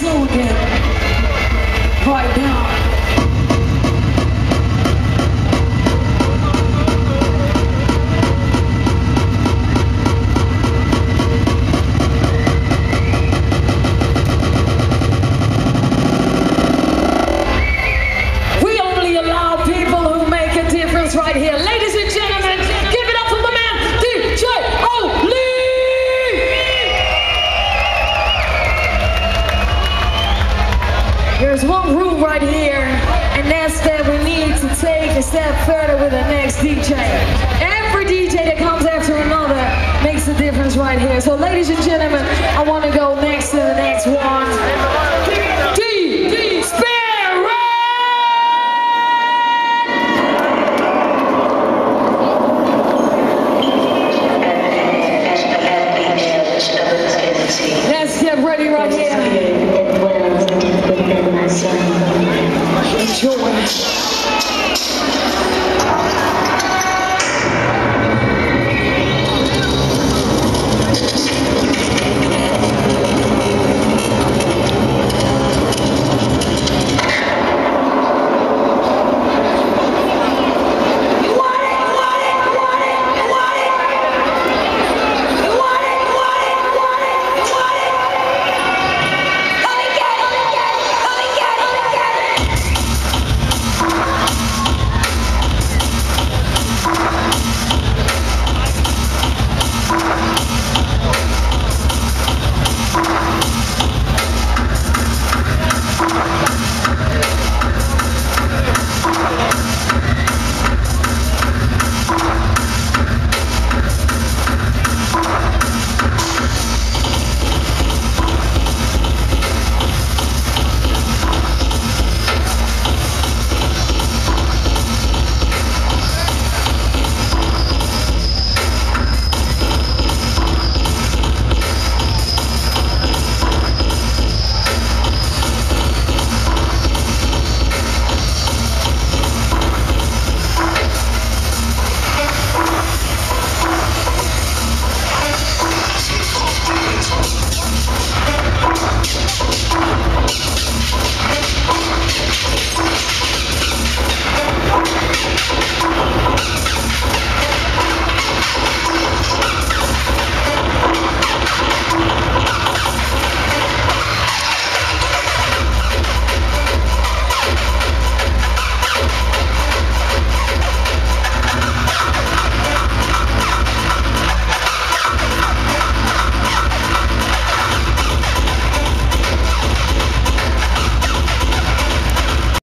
slow again. there's one rule right here, and that's that we need to take a step further with the next DJ. Every DJ that comes after another makes a difference right here. So ladies and gentlemen, I want to go next to the next one. D. Let's get ready right here. It's your